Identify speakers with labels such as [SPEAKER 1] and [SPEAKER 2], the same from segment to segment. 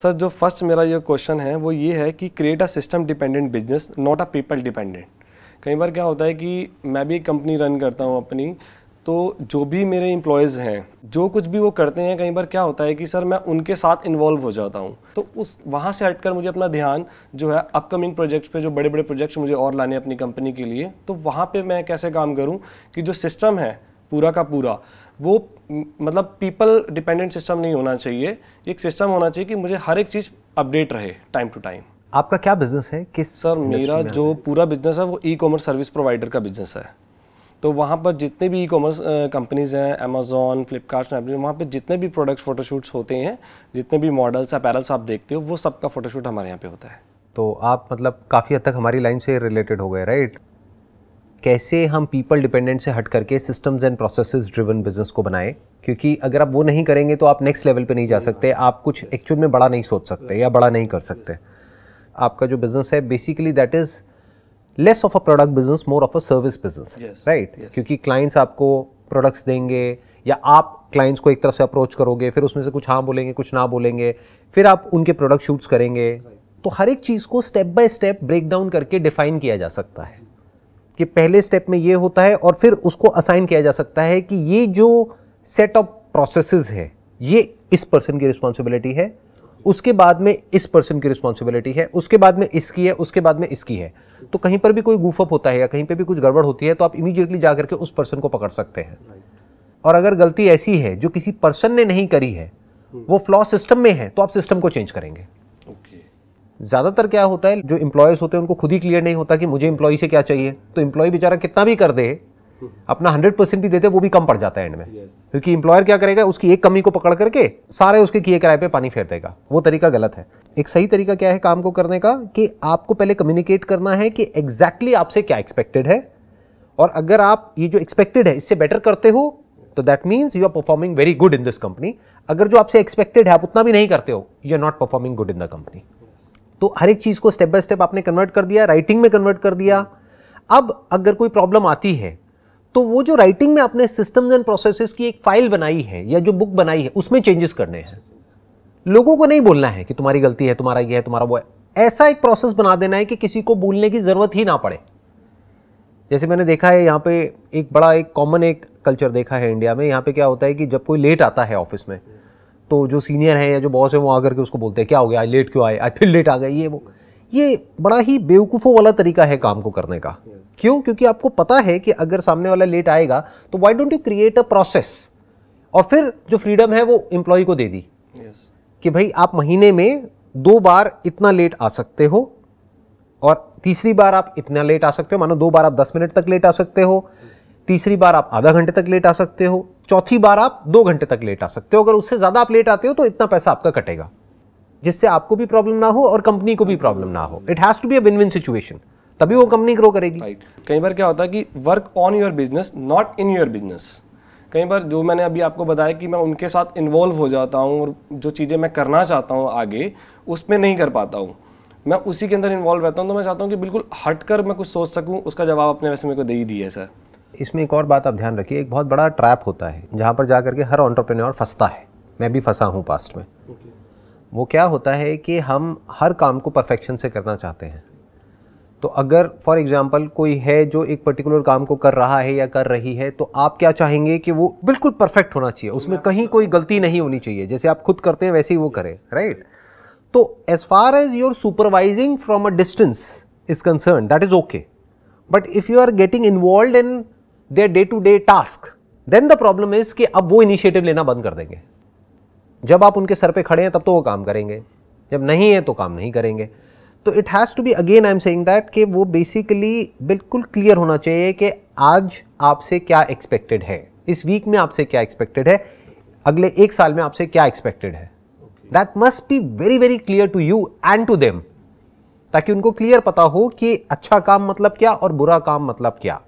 [SPEAKER 1] Sir, जो first मेरा ये क्वेश्चन है, वो ये है कि create a system dependent business not a people dependent कई बार क्या होता है कि मैं भी एक कंपनी रन करता हूँ अपनी तो जो भी मेरे एम्प्लॉयज़ हैं, जो कुछ भी वो करते हैं, कई बार क्या होता है कि सर, मैं उनके साथ इन्वॉल्व हो जाता हूँ। तो उस, वहाँ से हटकर मुझे अपना ध्यान जो है अपकमिंग प्रोजेक्ट्स पे, जो बड़े बड़े प्रोजेक्ट्स मुझे और लाने अपनी कंपनी के लिए तो वहाँ पे मैं कैसे काम करूँ कि जो सिस्टम है, पूरा का पूरा वो मतलब पीपल डिपेंडेंट सिस्टम नहीं होना चाहिए। एक सिस्टम होना चाहिए कि मुझे हर एक चीज़ अपडेट रहे टाइम टू टाइम
[SPEAKER 2] आपका क्या बिज़नेस है? किस
[SPEAKER 1] सर मेरा जो पूरा बिज़नेस है वो ई कॉमर्स सर्विस प्रोवाइडर का बिज़नेस है। तो वहाँ पर जितने भी ई कॉमर्स कंपनीज़ हैं अमेजोन फ्लिपकार्ट स्नैपडील वहाँ पे जितने भी प्रोडक्ट्स फोटोशूट्स होते हैं जितने भी मॉडल्स अपैरल्स आप देखते हो वो सबका फोटोशूट हमारे यहाँ पे होता है।
[SPEAKER 2] तो आप मतलब काफ़ी हद तक हमारी लाइन से रिलेटेड हो गए राइट कैसे हम पीपल डिपेंडेंट से हट करके systems and processes driven business को बनाए? क्योंकि अगर आप वो नहीं करेंगे तो आप नेक्स्ट लेवल पे नहीं जा सकते आप कुछ एक्चुअल में बड़ा नहीं सोच सकते या बड़ा नहीं कर सकते। आपका जो बिज़नेस है basically that is less of a product business more of a service business right क्योंकि क्लाइंट्स आपको प्रोडक्ट्स देंगे या आप क्लाइंट्स को एक तरफ़ से अप्रोच करोगे फिर उसमें से कुछ हाँ बोलेंगे कुछ ना बोलेंगे फिर आप उनके प्रोडक्ट शूट्स करेंगे। तो हर एक चीज़ को step by step break down करके डिफाइन किया जा सकता है। कि पहले स्टेप में ये होता है और फिर उसको असाइन किया जा सकता है कि ये जो सेट ऑफ़ प्रोसेसेस है, ये इस पर्सन की रिस्पॉन्सिबिलिटी है, उसके बाद में इस पर्सन की रिस्पॉन्सिबिलिटी है, उसके बाद में इसकी है, उसके बाद में इसकी है। तो कहीं पर भी कोई गुफअप होता है या कहीं पर भी कुछ गड़बड़ होती है तो आप इमीडिएटली जा करके उस पर्सन को पकड़ सकते हैं। और अगर गलती ऐसी है, जो किसी पर्सन ने नहीं करी है, वो फ्लॉ सिस्टम में है तो आप सिस्टम को चेंज करेंगे। ज़्यादातर क्या होता है जो इंप्लॉयज़ होते हैं उनको खुद ही क्लियर नहीं होता कि मुझे इंप्लॉय से क्या चाहिए। तो इंप्लॉय बेचारा कितना भी कर दे अपना हंड्रेड परसेंट भी देते वो भी कम पड़ जाता है एंड में। Yes. क्योंकि इंप्लॉयर क्या करेगा उसकी एक कमी को पकड़ करके सारे उसके किए किराए पे पानी फेर देगा। वो तरीका गलत है। एक सही तरीका क्या है काम को करने का कि आपको पहले कम्युनिकेट करना है कि एग्जैक्टली exactly आपसे क्या एक्सपेक्टेड है। और अगर आप ये जो एक्सपेक्टेड है इससे बेटर करते हो तो that means you are performing very good in this company अगर जो आपसे एक्सपेक्टेड है आप उतना भी नहीं करते हो you are not performing good in the company तो हर एक चीज़ को स्टेप बाय स्टेप आपने कन्वर्ट कर दिया राइटिंग में कन्वर्ट कर दिया। अब अगर कोई प्रॉब्लम आती है तो वो जो राइटिंग में आपने सिस्टम्स एंड प्रोसेसेस की एक फ़ाइल बनाई है या जो बुक बनाई है, उसमें चेंजेस करने हैं। लोगों को नहीं बोलना है कि तुम्हारी गलती है, तुम्हारा ये है, तुम्हारा वो है। ऐसा एक प्रोसेस बना देना है कि किसी को बोलने की ज़रूरत ही ना पड़े। जैसे मैंने देखा है, यहाँ पे एक बड़ा, एक कॉमन एक कल्चर देखा है इंडिया में। यहाँ पे क्या होता है कि जब कोई लेट आता है ऑफ़िस में तो जो सीनियर हैं या जो बॉस है वो आकर के उसको बोलते हैं क्या हो गया? आज लेट क्यों आए? आज फिर लेट आ गए? ये वो ये बड़ा ही बेवकूफ़ों वाला तरीका है काम को करने का। क्यों? क्योंकि आपको पता है कि अगर सामने वाला लेट आएगा तो why don't you create a process और फिर जो फ्रीडम है वो एम्प्लॉय को दे दी। Yes. कि भाई आप महीने में दो बार इतना लेट आ सकते हो और तीसरी बार आप इतना लेट आ सकते हो। मानो दो बार आप दस मिनट तक लेट आ सकते हो तीसरी बार आप आधा घंटे तक लेट आ सकते हो। चौथी बार आप दो घंटे तक लेट आ सकते हो। अगर उससे ज़्यादा आप लेट आते हो तो इतना पैसा आपका कटेगा, जिससे आपको भी प्रॉब्लम ना हो और कंपनी को भी प्रॉब्लम ना हो। It has to be a win win situation तभी वो कंपनी ग्रो करेगी।
[SPEAKER 1] Right right. कई बार क्या होता है कि work on your business not in your business कई बार जो मैंने अभी आपको बताया कि मैं उनके साथ इन्वॉल्व हो जाता हूँ और जो चीज़ें मैं करना चाहता हूँ आगे, उसमें नहीं कर पाता हूँ। मैं उसी के अंदर इन्वॉल्व रहता हूँ तो मैं चाहता हूँ कि बिल्कुल हट कर मैं कुछ सोच सकूँ, उसका जवाब अपने वैसे मेरे को दे ही दिया सर।
[SPEAKER 2] इसमें एक और बात आप ध्यान रखिए एक बहुत बड़ा ट्रैप होता है जहाँ पर जा करके हर ऑन्टरप्रेन्योर फंसता है। मैं भी फंसा हूँ पास्ट में। Okay. वो क्या होता है कि हम हर काम को परफेक्शन से करना चाहते हैं। तो अगर फॉर एग्ज़ाम्पल कोई है जो एक पर्टिकुलर काम को कर रहा है या कर रही है तो आप क्या चाहेंगे कि वो बिल्कुल परफेक्ट होना चाहिए? उसमें कहीं कोई गलती नहीं होनी चाहिए। जैसे आप खुद करते हैं वैसे ही वो करें राइट तो as far as your supervising from a distance is concern that is okay but if you are getting involve in their day to day task then the problem is कि अब वो इनिशिएटिव लेना बंद कर देंगे। जब आप उनके सर पे खड़े हैं तब तो वो काम करेंगे। जब नहीं है तो काम नहीं करेंगे। तो it has to be again I am saying that कि वो बेसिकली बिल्कुल क्लियर होना चाहिए कि आज आपसे क्या एक्सपेक्टेड है। इस वीक में आपसे क्या एक्सपेक्टेड है। अगले एक साल में आपसे क्या एक्सपेक्टेड है। That must be very very clear to you and to them ताकि उनको क्लियर पता हो कि अच्छा काम मतलब क्या और बुरा काम मतलब क्या।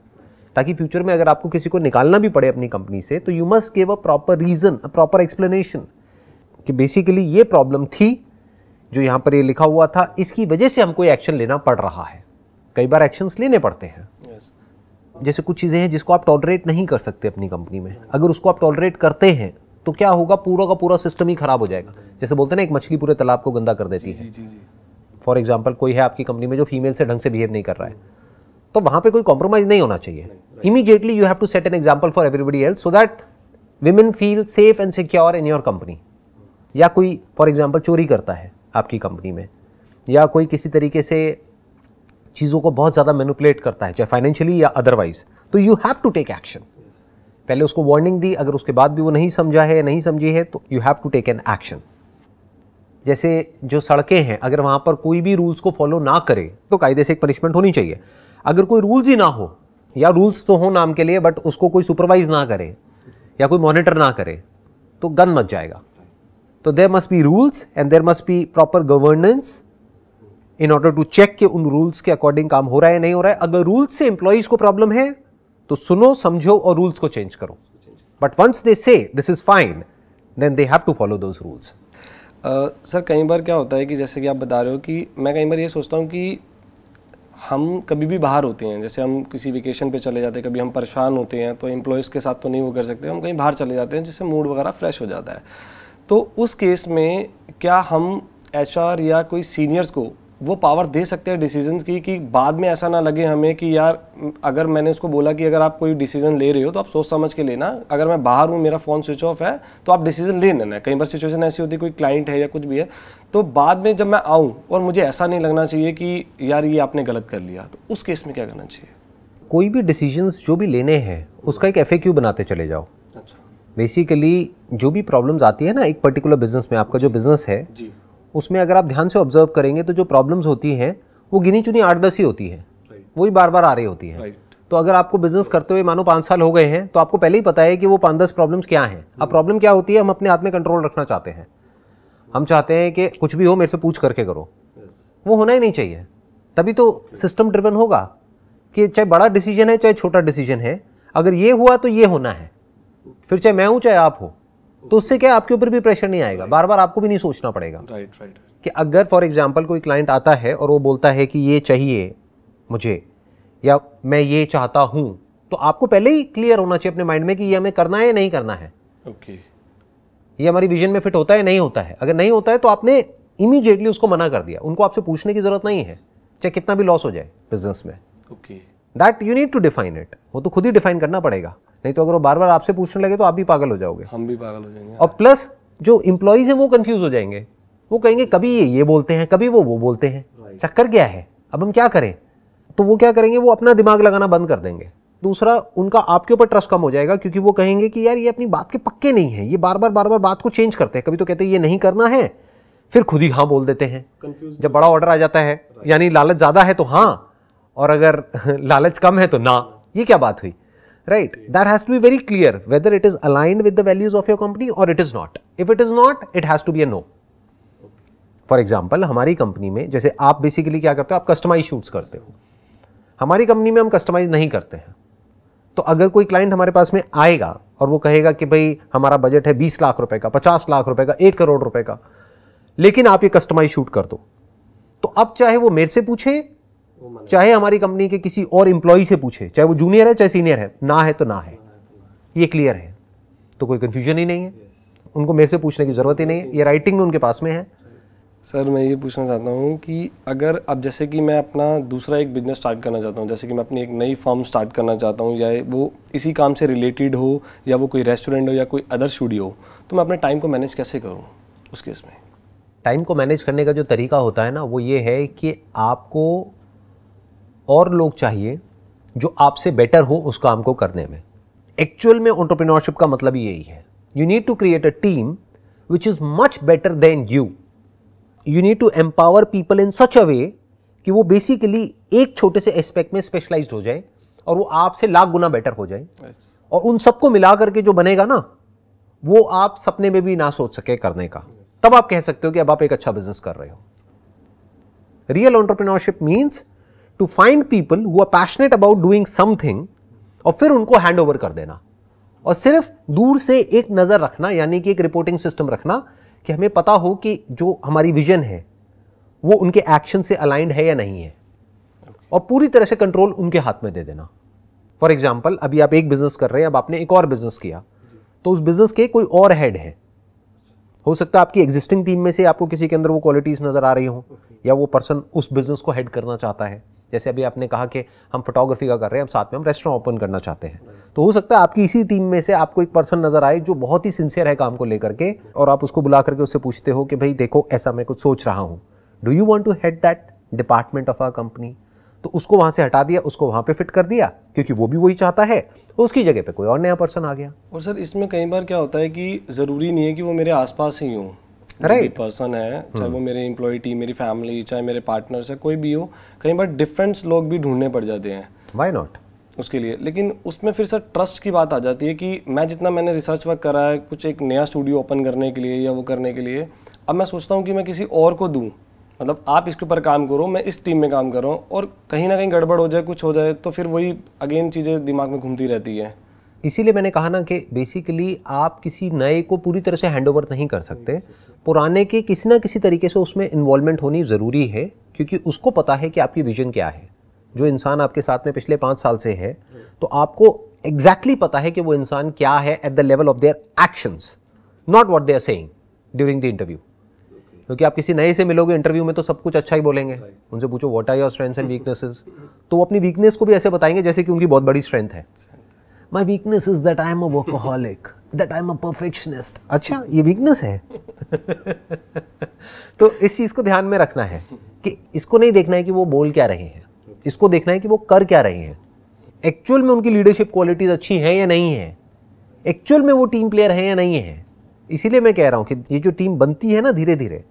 [SPEAKER 2] ताकि फ्यूचर में अगर आपको किसी को निकालना भी पड़े अपनी कंपनी से तो you must give a proper reason a proper explanation कि बेसिकली ये प्रॉब्लम थी जो यहाँ पर ये लिखा हुआ था इसकी वजह से हमको एक्शन लेना पड़ रहा है। कई बार एक्शंस लेने पड़ते हैं। Yes. जैसे कुछ चीज़ें हैं जिसको आप टॉलरेट नहीं कर सकते अपनी कंपनी में। अगर उसको आप टॉलरेट करते हैं तो क्या होगा? पूरा का पूरा सिस्टम ही खराब हो जाएगा। जैसे बोलते हैं ना एक मछली पूरे तालाब को गंदा कर देती है।
[SPEAKER 1] जी जी
[SPEAKER 2] फॉर एग्ज़ाम्पल कोई है आपकी कंपनी में जो फीमेल से ढंग से बिहेव नहीं कर रहा है। तो वहाँ पे कोई कॉम्प्रोमाइज नहीं होना चाहिए। Immediately you have to set an example for everybody else so that women feel safe and secure in your company या कोई फॉर एग्ज़ाम्पल चोरी करता है आपकी कंपनी में या कोई किसी तरीके से चीज़ों को बहुत ज़्यादा मैनुपुलेट करता है चाहे फाइनेंशियली या अदरवाइज़ तो you have to take action पहले उसको वार्निंग दी अगर उसके बाद भी वो नहीं समझा है नहीं समझी है तो you have to take an action जैसे जो सड़कें हैं अगर वहाँ पर कोई भी रूल्स को फॉलो ना करे तो कायदे से एक पनिशमेंट होनी चाहिए। अगर कोई रूल्स ही ना हो, या रूल्स तो हो नाम के लिए बट उसको कोई सुपरवाइज ना करे, या कोई मॉनिटर ना करे तो गन मच जाएगा। तो there must be rules and there must be proper governance in order to check कि उन रूल्स के अकॉर्डिंग काम हो रहा है नहीं हो रहा है। अगर रूल्स से एम्प्लॉयज़ को प्रॉब्लम है तो सुनो, समझो और रूल्स को चेंज करो। But once they say this is fine then they have to follow those rules
[SPEAKER 1] sir, कई बार क्या होता है कि जैसे कि आप बता रहे हो कि मैं कई बार ये सोचता हूँ कि हम कभी भी बाहर होते हैं, जैसे हम किसी वेकेशन पे चले जाते हैं, कभी हम परेशान होते हैं तो एम्प्लॉयज़ के साथ तो नहीं वो कर सकते, हम कहीं बाहर चले जाते हैं, जिससे मूड वगैरह फ्रेश हो जाता है। तो उस केस में क्या हम एचआर या कोई सीनियर्स को वो पावर दे सकते हैं डिसीजंस की कि बाद में ऐसा ना लगे हमें कि यार अगर मैंने उसको बोला कि अगर आप कोई डिसीज़न ले रहे हो तो आप सोच समझ के लेना। अगर मैं बाहर हूँ मेरा फ़ोन स्विच ऑफ़ है तो आप डिसीज़न ले लेना। कई बार सिचुएशन ऐसी होती है कोई क्लाइंट है या कुछ भी है तो बाद में जब मैं आऊँ और मुझे ऐसा नहीं लगना चाहिए कि यार ये आपने गलत कर लिया तो उस केस में क्या करना चाहिए?
[SPEAKER 2] कोई भी डिसीजंस जो भी लेने हैं उसका एक FAQ बनाते चले जाओ।
[SPEAKER 1] अच्छा।
[SPEAKER 2] बेसिकली जो भी प्रॉब्लम्स आती है ना एक पर्टिकुलर बिज़नेस में आपका जो बिज़नेस है
[SPEAKER 1] जी।
[SPEAKER 2] उसमें अगर आप ध्यान से ऑब्ज़र्व करेंगे तो जो प्रॉब्लम्स होती हैं वो गिनी चुनी आठ दस ही होती है। वही बार बार आ रही होती है। तो अगर आपको बिज़नेस करते हुए मानो पाँच साल हो गए हैं तो आपको पहले ही पता है कि वो पाँच दस प्रॉब्लम्स क्या हैं। अब प्रॉब्लम क्या होती है हम अपने हाथ में कंट्रोल रखना चाहते हैं। हम चाहते हैं कि कुछ भी हो मेरे से पूछ करके करो। वो होना ही नहीं चाहिए। तभी तो सिस्टम ड्रिवन होगा कि चाहे बड़ा डिसीज़न है चाहे छोटा डिसीज़न है अगर ये हुआ तो ये होना है। फिर चाहे मैं हूँ चाहे आप हो। तो उससे क्या आपके ऊपर भी प्रेशर नहीं आएगा? बार बार आपको भी नहीं सोचना पड़ेगा।
[SPEAKER 1] राइट राइट
[SPEAKER 2] कि अगर फॉर एग्ज़ाम्पल कोई क्लाइंट आता है और वो बोलता है कि ये चाहिए मुझे या मैं ये चाहता हूँ तो आपको पहले ही क्लियर होना चाहिए अपने माइंड में कि ये हमें करना है या नहीं करना है।
[SPEAKER 1] Okay okay.
[SPEAKER 2] ये हमारी विजन में फिट होता है या नहीं होता है? अगर नहीं होता है तो आपने इमीडिएटली उसको मना कर दिया। उनको आपसे पूछने की ज़रूरत नहीं है चाहे कितना भी लॉस हो जाए बिज़नेस में।
[SPEAKER 1] Okay
[SPEAKER 2] that you need to define it वो तो खुद ही डिफाइन करना पड़ेगा। नहीं तो अगर वो बार बार आपसे पूछने लगे तो आप भी पागल हो जाओगे।
[SPEAKER 1] हम भी पागल हो जाएँगे।
[SPEAKER 2] और प्लस जो इंप्लॉयज हैं वो कंफ्यूज हो जाएँगे। वो कहेंगे कभी ये ये बोलते हैं कभी वो वो बोलते हैं। चक्कर क्या है? अब हम क्या करें? तो वो क्या करेंगे? वो अपना दिमाग लगाना बंद कर देंगे। दूसरा उनका आपके ऊपर ट्रस्ट कम हो जाएगा क्योंकि वो कहेंगे कि यार ये अपनी बात के पक्के नहीं है। ये बार बार बार बार बात को चेंज करते हैं। कभी तो कहते हैं ये नहीं करना है। फिर खुद ही हाँ बोल देते हैं। जब बड़ा ऑर्डर आ जाता है यानी लालच ज़्यादा है तो हाँ। और अगर लालच कम है तो ना। ये क्या बात हुई? Right? That has to be very clear whether it is aligned with the values of your company or it is not. If it is not, it has to be a for example हमारी company में जैसे आप basically क्या करते हो? आप customise shoots करते हो। हमारी कंपनी में हम कस्टमाइज नहीं करते हैं। तो अगर कोई क्लाइंट हमारे पास में आएगा और वो कहेगा कि भाई हमारा बजट है बीस लाख रुपए का, पचास लाख रुपए का, एक करोड़ रुपए का, लेकिन आप ये कस्टमाइज शूट कर दो। तो अब चाहे वो मेरे से पूछे चाहे हमारी कंपनी के किसी और एम्प्लॉय से पूछे चाहे वो जूनियर है चाहे सीनियर है ना है तो ना है। ये क्लियर है। तो कोई कंफ्यूजन ही नहीं है। उनको मेरे से पूछने की ज़रूरत ही नहीं है। ये राइटिंग में उनके पास में है।
[SPEAKER 1] सर मैं ये पूछना चाहता हूँ कि अगर अब जैसे कि मैं अपना दूसरा एक बिज़नेस स्टार्ट करना चाहता हूँ जैसे कि मैं अपनी एक नई फर्म स्टार्ट करना चाहता हूँ या वो इसी काम से रिलेटेड हो या वो कोई रेस्टोरेंट हो या कोई अदर स्टूडियो हो तो मैं अपने टाइम को मैनेज कैसे करूँ उस केस में?
[SPEAKER 2] टाइम को मैनेज करने का जो तरीका होता है ना वो ये है कि आपको और लोग चाहिए जो आपसे बेटर हो उस काम को करने में। एक्चुअल में ऑन्टरप्रीनोरशिप का मतलब यही है। You need to create a team which is much better than you you need to empower people in such a way कि वो बेसिकली एक छोटे से एस्पेक्ट में स्पेशलाइज हो जाए और वो आपसे लाख गुना बेटर हो जाए। Yes. और उन सबको मिला करके जो बनेगा ना वो आप सपने में भी ना सोच सके करने का। तब आप कह सकते हो कि अब आप एक अच्छा बिज़नेस कर रहे हो। Real entrepreneurship means to find people who are passionate about doing something और फिर उनको हैंड ओवर कर देना। और सिर्फ़ दूर से एक नज़र रखना यानी कि एक रिपोर्टिंग सिस्टम रखना कि हमें पता हो कि जो हमारी विजन है वो उनके एक्शन से अलाइंड है या नहीं है। और पूरी तरह से कंट्रोल उनके हाथ में दे देना। फॉर एग्ज़ाम्पल अभी आप एक बिज़नेस कर रहे हैं अब आपने एक और बिज़नेस किया तो उस बिज़नेस के कोई और हेड है। हो सकता है आपकी एग्जिस्टिंग टीम में से आपको किसी के अंदर वो क्वालिटीज़ नज़र आ रही हो या वो पर्सन उस बिज़नेस को हेड करना चाहता है। जैसे अभी आपने कहा कि हम फोटोग्राफी का कर रहे हैं हम साथ में हम रेस्टोरेंट ओपन करना चाहते हैं। तो हो सकता है आपकी इसी टीम में से आपको एक पर्सन नज़र आए जो बहुत ही सिंसियर है काम को लेकर के, और आप उसको बुला करके उससे पूछते हो कि भाई, देखो, ऐसा मैं कुछ सोच रहा हूँ। Do you want to head that department of our company तो उसको वहाँ से हटा दिया, उसको वहाँ पे फिट कर दिया, क्योंकि वो भी वही चाहता है तो उसकी जगह पे कोई और नया पर्सन आ गया।
[SPEAKER 1] और सर, इसमें कई बार क्या होता है कि ज़रूरी नहीं है कि वो मेरे आसपास ही हो।
[SPEAKER 2] Right.
[SPEAKER 1] पर्सन है चाहे वो मेरे एम्प्लॉय टीम मेरी फैमिली चाहे मेरे पार्टनर्स है कोई भी हो कहीं बार डिफरेंट लोग भी ढूँढने पड़ जाते हैं।
[SPEAKER 2] वाई नॉट
[SPEAKER 1] उसके लिए। लेकिन उसमें फिर सर ट्रस्ट की बात आ जाती है कि मैं जितना मैंने रिसर्च वर्क करा है कुछ एक नया स्टूडियो ओपन करने के लिए या वो करने के लिए अब मैं सोचता हूँ कि मैं किसी और को दूँ। मतलब आप इसके ऊपर काम करो मैं इस टीम में काम कर रहा हूँ और कहीं ना कहीं गड़बड़ हो जाए कुछ हो जाए तो फिर वही अगेन चीज़ें दिमाग में घूमती रहती है।
[SPEAKER 2] इसीलिए मैंने कहा ना कि बेसिकली आप किसी नए को पूरी तरह से हैंड ओवर नहीं कर सकते। पुराने के किसी ना किसी तरीके से उसमें इन्वॉल्वमेंट होनी ज़रूरी है, क्योंकि उसको पता है कि आपकी विजन क्या है। जो इंसान आपके साथ में पिछले पाँच साल से है तो आपको एग्जैक्टली exactly पता है कि वो इंसान क्या है at the level of their actions not what they are saying during the interview क्योंकि आप किसी नए से मिलोगे इंटरव्यू में तो सब कुछ अच्छा ही बोलेंगे। उनसे पूछो what are your strengths and weaknesses तो वो अपनी वीकनेस को भी ऐसे बताएँगे जैसे कि उनकी बहुत बड़ी स्ट्रेंथ है। My weakness is that I am a workaholic that I am a perfectionist. अच्छा ये वीकनेस है। तो इस चीज़ को ध्यान में रखना है कि इसको नहीं देखना है कि वो बोल क्या रहे हैं। इसको देखना है कि वो कर क्या रहे हैं। एक्चुअल में उनकी लीडरशिप क्वालिटीज अच्छी हैं या नहीं है? एक्चुअल में वो टीम प्लेयर हैं या नहीं है? इसीलिए मैं कह रहा हूँ कि ये जो टीम बनती है ना धीरे धीरे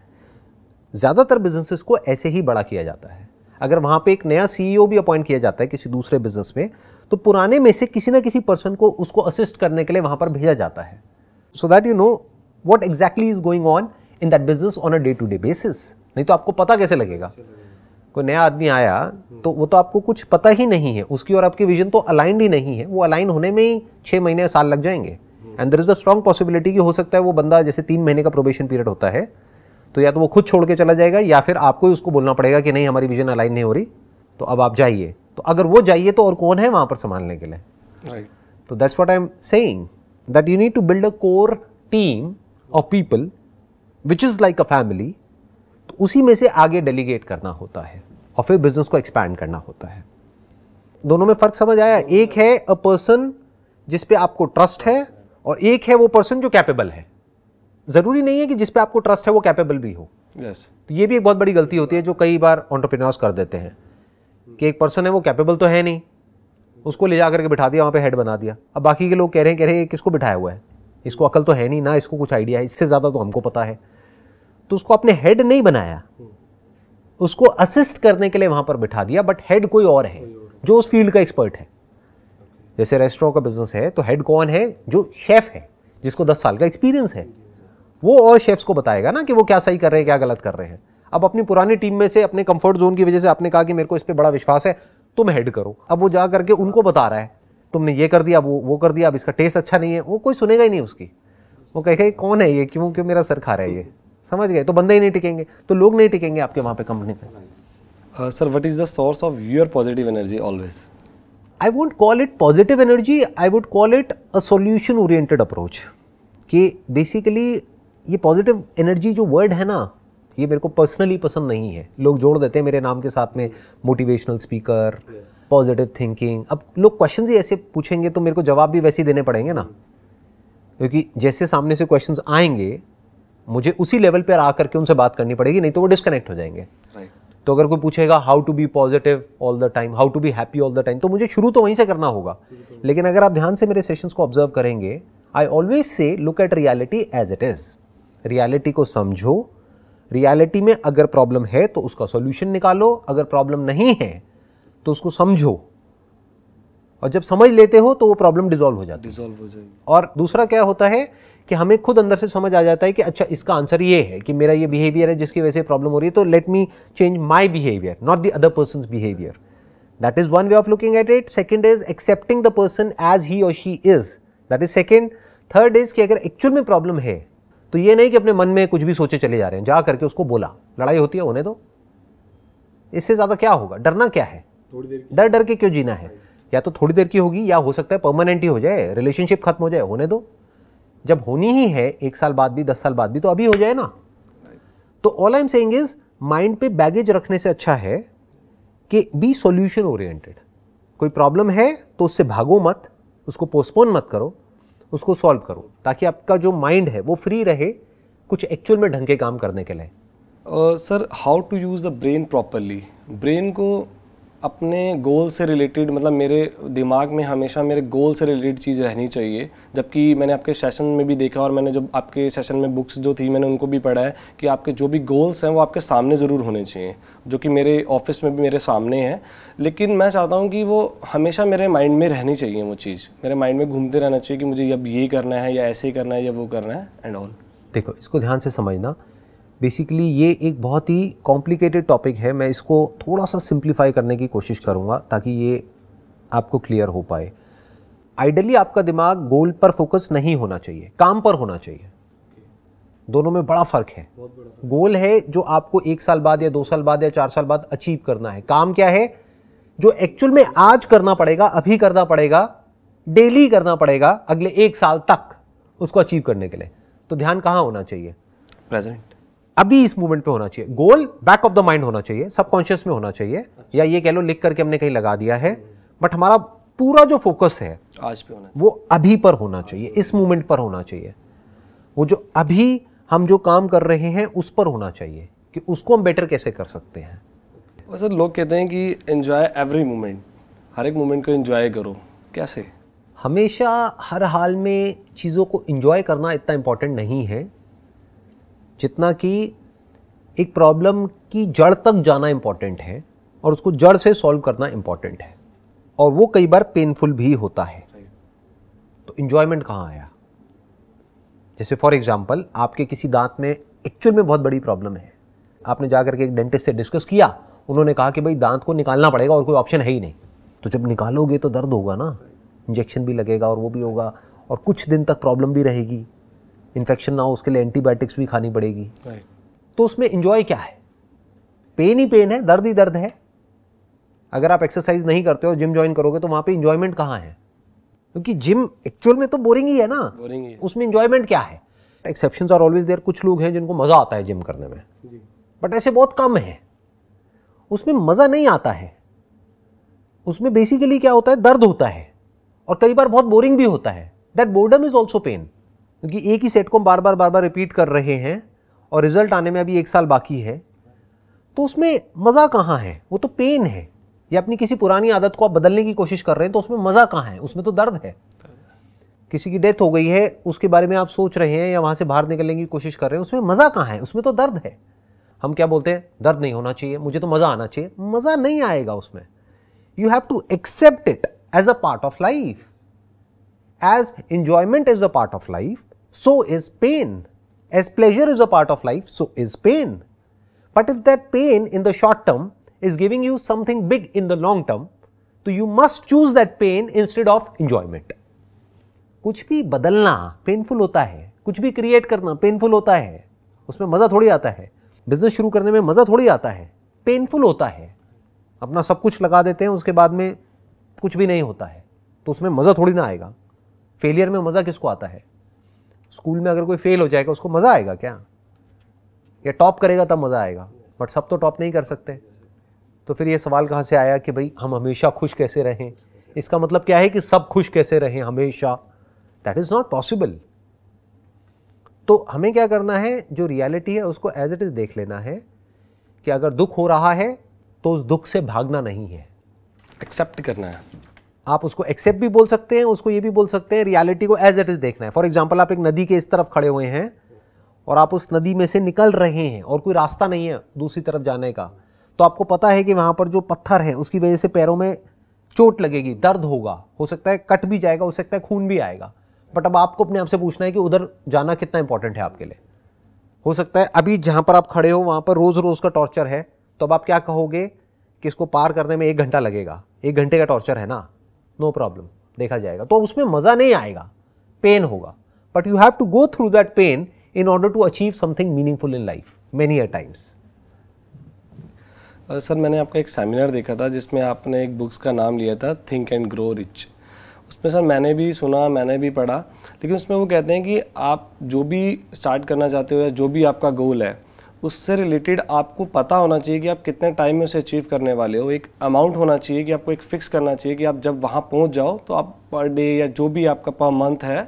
[SPEAKER 2] ज़्यादातर बिजनेसेस को ऐसे ही बड़ा किया जाता है। अगर वहाँ पे एक नया सीईओ भी अपॉइंट किया जाता है किसी दूसरे बिज़नेस में तो पुराने में से किसी ना किसी पर्सन को उसको असिस्ट करने के लिए वहाँ पर भेजा जाता है। So that you know what exactly is going on in that business on a day to day basis नहीं तो आपको पता कैसे लगेगा? कोई नया आदमी आया तो वो तो आपको कुछ पता ही नहीं है। उसकी और आपकी विजन तो अलाइंड ही नहीं है। वो अलाइन होने में ही छः महीने साल लग जाएँगे। And there is a strong possibility कि हो सकता है वो बंदा जैसे तीन महीने का प्रोबेशन पीरियड होता है तो या तो वो खुद छोड़ के चला जाएगा या फिर आपको ही उसको बोलना पड़ेगा कि नहीं, हमारी विजन अलाइन नहीं हो रही। तो अब आप जाइए। तो अगर वो जाइए तो और कौन है वहाँ पर संभालने के लिए? तो that's what I am saying that you need to build a core team of people which is like a family तो उसी में से आगे डेलीगेट करना होता है और फिर बिज़नेस को एक्सपैंड करना होता है। दोनों में फ़र्क समझ आया? एक है अ पर्सन जिस पे आपको ट्रस्ट है और एक है वो पर्सन जो कैपेबल है। ज़रूरी नहीं है कि जिस पे आपको ट्रस्ट है वो कैपेबल भी हो।
[SPEAKER 1] यस
[SPEAKER 2] तो ये भी एक बहुत बड़ी गलती होती है जो कई बार ऑन्टरप्रीनर्स कर देते हैं। कि एक पर्सन है, वो कैपेबल तो है नहीं। उसको ले जा करके बिठा दिया, वहाँ पे हेड बना दिया। अब बाकी के लोग कह रहे हैं, कह रहे हैं किसको बिठाया हुआ है? इसको अकल तो है नहीं, ना इसको कुछ आइडिया है, इससे ज़्यादा तो हमको पता है। तो उसको अपने हेड नहीं बनाया। उसको असिस्ट करने के लिए वहाँ पर बिठा दिया बट हेड कोई और है, जो उस फ़ील्ड का एक्सपर्ट है। जैसे रेस्टोरेंट का बिज़नेस है तो हेड कौन है? जो शेफ है, जिसको दस साल का एक्सपीरियंस है। वो और शेफ्स को बताएगा ना कि वो क्या सही कर रहे हैं, क्या गलत कर रहे हैं। अब अपनी पुरानी टीम में से अपने कंफर्ट जोन की वजह से आपने कहा कि मेरे को इस पर बड़ा विश्वास है तुम हेड करो। अब वो जा करके उनको बता रहा है तुमने ये कर दिया वो वो कर दिया अब इसका टेस्ट अच्छा नहीं है वो कोई सुनेगा ही नहीं उसकी। वो कहेगा कौन है ये? क्यों क्यों मेरा सर खा रहा है ये? समझ गए? तो बंदे ही नहीं टिकेंगे तो लोग नहीं टिकेंगे आपके वहाँ पे कंपनी पे
[SPEAKER 1] sir what is the source of your positive energy always
[SPEAKER 2] I would call it positive energy I would call it a solution oriented approach कि बेसिकली ये पॉजिटिव एनर्जी जो वर्ड है ना ये मेरे को पर्सनली पसंद नहीं है। लोग जोड़ देते हैं मेरे नाम के साथ में मोटिवेशनल स्पीकर पॉजिटिव थिंकिंग अब लोग क्वेश्चन ही ऐसे पूछेंगे तो मेरे को जवाब भी वैसे ही देने पड़ेंगे ना। क्योंकि जैसे सामने से क्वेश्चन आएँगे मुझे उसी लेवल पर आकर के उनसे बात करनी पड़ेगी नहीं तो वो डिस्कनेक्ट हो जाएँगे।
[SPEAKER 1] राइट
[SPEAKER 2] तो अगर कोई पूछेगा how to be positive all the time how to be happy all the time तो मुझे शुरू तो वहीं से करना होगा। लेकिन अगर आप ध्यान से मेरे सेशंस को ऑब्ज़र्व करेंगे I always say look at reality as it is reality को समझो रियलिटी में अगर प्रॉब्लम है तो उसका सॉल्यूशन निकालो अगर प्रॉब्लम नहीं है तो उसको समझो। और जब समझ लेते हो तो वो प्रॉब्लम डिजोल्व हो जाती है।
[SPEAKER 1] डिजोल्व हो जाएगी।
[SPEAKER 2] और दूसरा क्या होता है कि हमें खुद अंदर से समझ आ जाता है कि अच्छा इसका आंसर ये है कि मेरा ये बिहेवियर है जिसकी वजह से प्रॉब्लम हो रही है तो let me change my behaviour not the other person behaviour that is one way of looking at it second is accepting the person as he और she is that is second third is कि अगर actual में problem है तो ये नहीं कि अपने मन में कुछ भी सोचे चले जा रहे हैं जा करके उसको बोला लड़ाई होती है होने दो। इससे ज़्यादा क्या होगा? डरना क्या है? डर डर के क्यों जीना है? या तो थोड़ी देर की होगी या हो सकता है परमानेंट ही हो जाए रिलेशनशिप खत्म हो जाए होने दो। जब होनी ही है एक साल बाद भी दस साल बाद भी तो अभी हो जाए ना। तो all I am saying is mind पे बैगेज रखने से अच्छा है कि बी सॉल्यूशन ओरिएंटेड कोई प्रॉब्लम है तो उससे भागो मत उसको पोस्टपोन मत करो। उसको सॉल्व करो, ताकि आपका जो माइंड है, वो फ्री रहे कुछ एक्चुअल में ढंग के काम करने के लिए।
[SPEAKER 1] Sir how to use the brain properly brain को अपने गोल से रिलेटेड मतलब मेरे दिमाग में हमेशा मेरे गोल से रिलेटेड चीज़ रहनी चाहिए। जबकि मैंने आपके सेशन में भी देखा और मैंने जब आपके सेशन में बुक्स जो थी, मैंने उनको भी पढ़ा है कि आपके जो भी गोल्स हैं, वो आपके सामने ज़रूर होने चाहिए, जो कि मेरे ऑफ़िस में भी मेरे सामने हैं। लेकिन मैं चाहता हूँ कि वो हमेशा मेरे माइंड में रहनी चाहिए वो चीज़। मेरे माइंड में घूमते रहना चाहिए कि मुझे अब ये करना है या ऐसे करना है या वो करना है एंड ऑल
[SPEAKER 2] देखो, इसको ध्यान से समझना। बेसिकली ये एक बहुत ही कॉम्प्लिकेटेड टॉपिक है। मैं इसको थोड़ा सा सिंप्लीफाई करने की कोशिश करूँगा ताकि ये आपको क्लियर हो पाए। आइडली आपका दिमाग गोल पर फोकस नहीं होना चाहिए काम पर होना चाहिए। दोनों में बड़ा फ़र्क है। गोल है जो आपको एक साल बाद या दो साल बाद या चार साल बाद अचीव करना है। काम क्या है? जो एक्चुअल में आज करना पड़ेगा अभी करना पड़ेगा डेली करना पड़ेगा अगले एक साल तक उसको अचीव करने के लिए। तो ध्यान कहाँ होना चाहिए?
[SPEAKER 1] प्रेजेंट
[SPEAKER 2] अभी इस मूवमेंट पे होना चाहिए। Goal back of the mind होना चाहिए सबकॉन्शियस में होना चाहिए। या ये कह लो लिख करके हमने कहीं लगा दिया है। बट हमारा पूरा जो फोकस है
[SPEAKER 1] आज पे होना
[SPEAKER 2] वो अभी पर होना चाहिए इस मूवमेंट पर होना चाहिए। वो जो अभी हम जो काम कर रहे हैं उस पर होना चाहिए कि उसको हम बेटर कैसे कर सकते हैं।
[SPEAKER 1] वैसे लोग कहते हैं कि एंजॉय एवरी मोमेंट हर एक मोमेंट को एंजॉय करो। कैसे?
[SPEAKER 2] हमेशा हर हाल में चीज़ों को इंजॉय करना इतना इम्पोर्टेंट नहीं है। जितना कि एक प्रॉब्लम की जड़ तक जाना इंपॉर्टेंट है और उसको जड़ से सॉल्व करना इंपॉर्टेंट है। और वो कई बार पेनफुल भी होता है। तो इन्जॉयमेंट कहाँ आया? जैसे फॉर एग्ज़ाम्पल आपके किसी दांत में एक्चुअल में बहुत बड़ी प्रॉब्लम है। आपने जा करके एक डेंटिस्ट से डिस्कस किया, उन्होंने कहा कि भाई दांत को निकालना पड़ेगा और कोई ऑप्शन है ही नहीं। तो जब निकालोगे तो दर्द होगा ना। इंजेक्शन भी लगेगा और वो भी होगा और कुछ दिन तक प्रॉब्लम भी रहेगी। इन्फेक्शन ना हो उसके लिए एंटीबायोटिक्स भी खानी पड़ेगी। तो उसमें इंजॉय क्या है? पेन ही पेन है दर्द ही दर्द है। अगर आप एक्सरसाइज नहीं करते हो जिम ज्वाइन करोगे तो वहाँ पे इंजॉयमेंट कहाँ है? क्योंकि जिम एक्चुअल में तो बोरिंग ही है ना।
[SPEAKER 1] बोरिंग ही है।
[SPEAKER 2] उसमें इंजॉयमेंट क्या है? एक्सेप्शन आर ऑलवेज देयर कुछ लोग हैं जिनको मज़ा आता है जिम करने में। बट ऐसे बहुत कम है। उसमें मज़ा नहीं आता है। उसमें बेसिकली क्या होता है? दर्द होता है। और कई बार बहुत बोरिंग भी होता है। That boredom is also pain क्योंकि एक ही सेट को हम बार बार बार बार रिपीट कर रहे हैं और रिज़ल्ट आने में अभी एक साल बाकी है तो उसमें मज़ा कहाँ है? वो तो पेन है। या अपनी किसी पुरानी आदत को आप बदलने की कोशिश कर रहे हैं तो उसमें मज़ा कहाँ है? उसमें तो दर्द है। किसी की डेथ हो गई है, उसके बारे में आप सोच रहे हैं या वहाँ से बाहर निकलने की कोशिश कर रहे हैं, उसमें मज़ा कहाँ है? उसमें तो दर्द है। हम क्या बोलते हैं? दर्द नहीं होना चाहिए, मुझे तो मज़ा आना चाहिए। मज़ा नहीं आएगा उसमें। You have to accept it as a part of life as enjoyment is a part of life so is pain. As pleasure is a part of life, so is pain. But if that pain in the short term is giving you something big in the long term, तो you must choose that pain instead of enjoyment. कुछ भी बदलना painful होता है कुछ भी create करना painful होता है उसमें मज़ा थोड़ी आता है बिज़नेस शुरू करने में मज़ा थोड़ी आता है पेनफुल होता है अपना सब कुछ लगा देते हैं उसके बाद में कुछ भी नहीं होता है तो उसमें मज़ा थोड़ी ना आएगा फेलियर में मज़ा किसको आता है स्कूल में अगर कोई फेल हो जाएगा, उसको मज़ा आएगा क्या? या टॉप करेगा तब मज़ा आएगा बट सब तो टॉप नहीं कर सकते। तो फिर ये सवाल कहाँ से आया कि भाई, हम हमेशा खुश कैसे रहें? इसका मतलब क्या है कि सब खुश कैसे रहें हमेशा? दैट इज़ नॉट पॉसिबल तो हमें क्या करना है? जो रियलिटी है, उसको एज इट इज़ देख लेना है कि अगर दुख हो रहा है तो उस दुख से भागना नहीं है।
[SPEAKER 1] एक्सेप्ट करना है।
[SPEAKER 2] आप उसको एक्सेप्ट भी बोल सकते हैं, उसको ये भी बोल सकते हैं रियलिटी को एज इट इज़ देखना है। फॉर एग्ज़ाम्पल आप एक नदी के इस तरफ़ खड़े हुए हैं और आप उस नदी में से निकल रहे हैं और कोई रास्ता नहीं है दूसरी तरफ़ जाने का तो आपको पता है कि वहाँ पर जो पत्थर है, उसकी वजह से पैरों में चोट लगेगी, दर्द होगा। हो सकता है कट भी जाएगा, हो सकता है खून भी आएगा। बट अब आपको अपने आप से पूछना है कि उधर जाना कितना इंपॉर्टेंट है आपके लिए। हो सकता है अभी जहाँ पर आप खड़े हो, वहाँ पर रोज़ रोज़ का टॉर्चर है तो अब आप क्या कहोगे कि इसको पार करने में एक घंटा लगेगा। एक घंटे का टॉर्चर है ना? नो प्रॉब्लम देखा जाएगा। तो उसमें मज़ा नहीं आएगा। पेन होगा। But you have to go through that pain in order to achieve something meaningful in life many a times
[SPEAKER 1] sir मैंने आपका एक सेमिनार देखा था, जिसमें आपने एक बुक्स का नाम लिया था थिंक एंड ग्रो रिच उसमें सर मैंने भी सुना, मैंने भी पढ़ा, लेकिन उसमें वो कहते हैं कि आप जो भी स्टार्ट करना चाहते हो या जो भी आपका गोल है उससे रिलेटेड आपको पता होना चाहिए कि आप कितने टाइम में उसे अचीव करने वाले हो। एक अमाउंट होना चाहिए कि आपको एक फिक्स करना चाहिए कि आप जब वहाँ पहुँच जाओ तो आप पर डे या जो भी आपका पर मंथ है,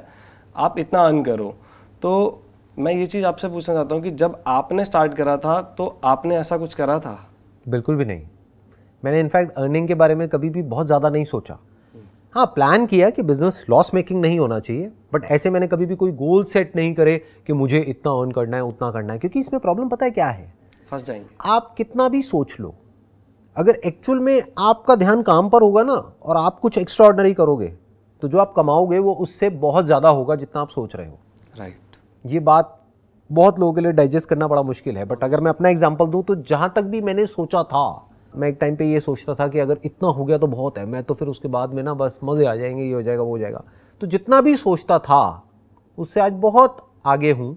[SPEAKER 1] आप इतना अर्न करो। तो मैं ये चीज़ आपसे पूछना चाहता हूँ कि जब आपने स्टार्ट करा था तो आपने ऐसा कुछ करा था?
[SPEAKER 2] बिल्कुल भी नहीं। मैंने इनफैक्ट अर्निंग के बारे में कभी भी बहुत ज़्यादा नहीं सोचा। हाँ प्लान किया कि बिज़नेस लॉस मेकिंग नहीं होना चाहिए बट ऐसे मैंने कभी भी कोई गोल सेट नहीं करे कि मुझे इतना अर्न करना है उतना करना है क्योंकि इसमें प्रॉब्लम पता है क्या है?
[SPEAKER 1] फंस जाएँगे।
[SPEAKER 2] आप कितना भी सोच लो अगर एक्चुअल में आपका ध्यान काम पर होगा ना और आप कुछ एक्स्ट्रा ऑर्डनरी करोगे तो जो आप कमाओगे वो उससे बहुत ज़्यादा होगा जितना आप सोच रहे हो।
[SPEAKER 1] Right right.
[SPEAKER 2] ये बात बहुत लोगों के लिए डाइजेस्ट करना बड़ा मुश्किल है बट अगर मैं अपना एग्ज़ाम्पल दूँ तो जहाँ तक भी मैंने सोचा था मैं एक टाइम पे ये सोचता था कि अगर इतना हो गया तो बहुत है, मैं तो फिर उसके बाद में ना बस मज़े आ जाएँगे, ये हो जाएगा, वो हो जाएगा। तो जितना भी सोचता था, उससे आज बहुत आगे हूँ।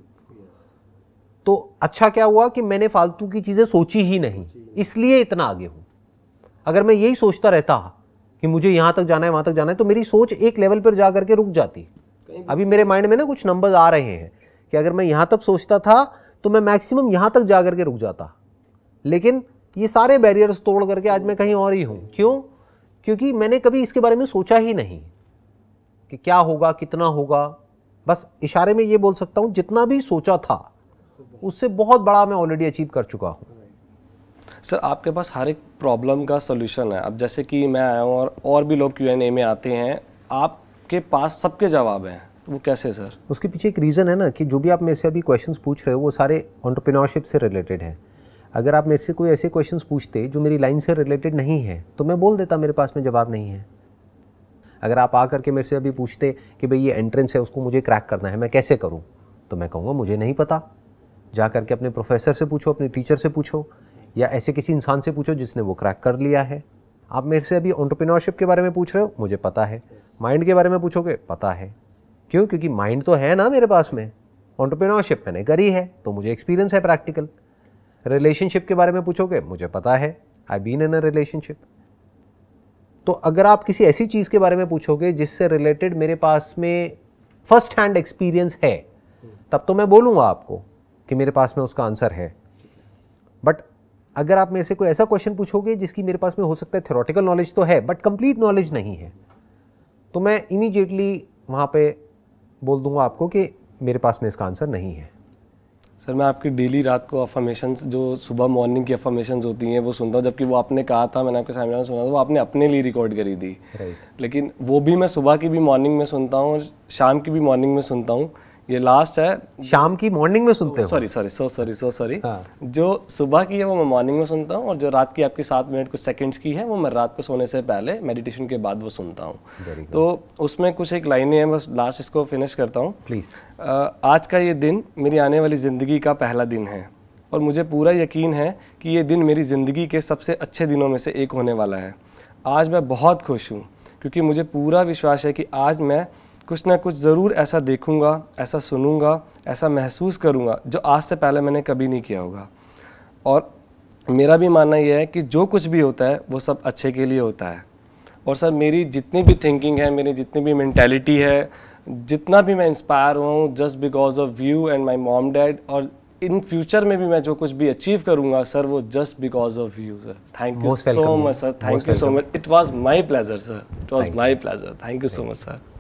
[SPEAKER 2] तो अच्छा क्या हुआ कि मैंने फालतू की चीज़ें सोची ही नहीं, इसलिए इतना आगे हूँ। अगर मैं यही सोचता रहता कि मुझे यहाँ तक जाना है, वहाँ तक जाना है तो मेरी सोच एक लेवल पर जा करके रुक जाती। अभी मेरे माइंड में ना कुछ नंबर आ रहे हैं कि अगर मैं यहाँ तक सोचता था तो मैं मैक्सिमम यहाँ तक जा करके रुक जाता। लेकिन ये सारे बैरियर्स तोड़ करके आज मैं कहीं और ही हूँ। क्यों? क्योंकि मैंने कभी इसके बारे में सोचा ही नहीं कि क्या होगा कितना होगा। बस इशारे में ये बोल सकता हूँ जितना भी सोचा था उससे बहुत बड़ा मैं ऑलरेडी अचीव कर चुका हूँ।
[SPEAKER 1] सर आपके पास हर एक प्रॉब्लम का सोल्यूशन है। अब जैसे कि मैं आया हूँ और और भी लोग क्यू एन ए में आते हैं आपके पास सबके जवाब हैं। तो वो कैसे सर?
[SPEAKER 2] उसके पीछे एक रीज़न है ना कि जो भी आप मेरे से अभी क्वेश्चंस पूछ रहे हो वो सारे ऑन्टरप्रिनोरशिप से रिलेटेड है। अगर आप मेरे से कोई ऐसे क्वेश्चन पूछते जो मेरी लाइन से रिलेटेड नहीं है तो मैं बोल देता मेरे पास में जवाब नहीं है। अगर आप आ करके मेरे से अभी पूछते कि भाई ये एंट्रेंस है, उसको मुझे क्रैक करना है, मैं कैसे करूँ? तो मैं कहूँगा, मुझे नहीं पता। जा करके अपने प्रोफेसर से पूछो, अपने टीचर से पूछो, या ऐसे किसी इंसान से पूछो जिसने वो क्रैक कर लिया है। आप मेरे से अभी ऑन्टरप्रिनोरशिप के बारे में पूछ रहे हो? मुझे पता है। माइंड के बारे में पूछोगे? पता है। क्यों? क्योंकि माइंड तो है ना मेरे पास में। ऑन्टरप्रिनोरशिप मैंने करी है तो मुझे एक्सपीरियंस है प्रैक्टिकल रिलेशनशिप के बारे में पूछोगे? मुझे पता है I been in a relationship तो अगर आप किसी ऐसी चीज़ के बारे में पूछोगे जिससे रिलेटेड मेरे पास में फ़र्स्ट हैंड एक्सपीरियंस है, तब तो मैं बोलूँगा आपको कि मेरे पास में उसका आंसर है. बट अगर आप मेरे से कोई ऐसा क्वेश्चन पूछोगे जिसकी मेरे पास में हो सकता है थ्योरेटिकल नॉलेज तो है बट कंप्लीट नॉलेज नहीं है तो मैं इमीडिएटली वहाँ पे बोल दूँगा आपको कि मेरे पास में इसका आंसर नहीं है.
[SPEAKER 1] सर मैं आपकी डेली रात को अफर्मेशन जो सुबह मॉर्निंग की अफर्मेशन होती हैं वो सुनता हूँ। जबकि वो आपने कहा था मैंने आपके सामने में सुना था वो आपने अपने लिए रिकॉर्ड करी थी। लेकिन वो भी मैं सुबह की भी मॉर्निंग में सुनता हूँ और शाम की भी मॉर्निंग में सुनता हूँ। ये लास्ट है।
[SPEAKER 2] शाम की मॉर्निंग में सुनते हो?
[SPEAKER 1] Sorry sorry so sorry so sorry जो सुबह की है वो मैं मॉर्निंग में सुनता हूँ और जो रात की आपकी सात मिनट कुछ सेकंड्स की है वो मैं रात को सोने से पहले मेडिटेशन के बाद वो सुनता हूँ। तो उसमें कुछ एक लाइनें हैं बस लास्ट इसको फिनिश करता हूँ।
[SPEAKER 2] प्लीज़
[SPEAKER 1] आज का ये दिन मेरी आने वाली ज़िंदगी का पहला दिन है और मुझे पूरा यकीन है कि ये दिन मेरी ज़िंदगी के सबसे अच्छे दिनों में से एक होने वाला है। आज मैं बहुत खुश हूँ क्योंकि मुझे पूरा विश्वास है कि आज मैं कुछ ना कुछ ज़रूर ऐसा देखूँगा ऐसा सुनूँगा ऐसा महसूस करूँगा जो आज से पहले मैंने कभी नहीं किया होगा। और मेरा भी मानना यह है कि जो कुछ भी होता है वो सब अच्छे के लिए होता है। और सर मेरी जितनी भी थिंकिंग है मेरी जितनी भी मैंटेलिटी है जितना भी मैं इंस्पायर हुआ हूँ just because of you and my mom dad और इन फ्यूचर में भी मैं जो कुछ भी अचीव करूँगा सर वो just because of you sir thank you so much sir thank you so much it was my pleasure sir it was my pleasure thank you so much sir